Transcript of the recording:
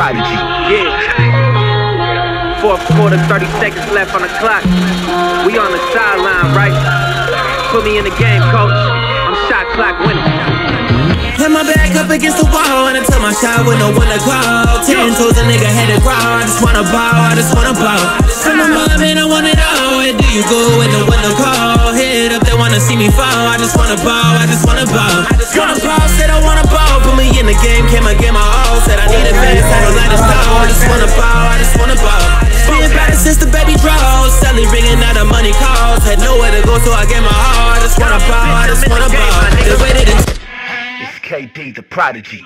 prodigy. Yeah. Fourth quarter, 30 seconds left on the clock. We on the sideline, right? Put me in the game, coach. I'm shot clock winning. Hit my back up against the wall and I took my shot with no one to call. Ten toes a nigga had to crawl. I just wanna ball, I just wanna ball. From my mom and I want it all. Where do you go when no one to call? Head up, they wanna see me fall. I just wanna ball, I just wanna ball. Wanna ball, I just wanna ball. Been better since the baby draws. Sally ringing out the money calls. Had nowhere to go, so I gave my all. I just wanna ball, I just wanna ball. They waited until It's KD, the prodigy.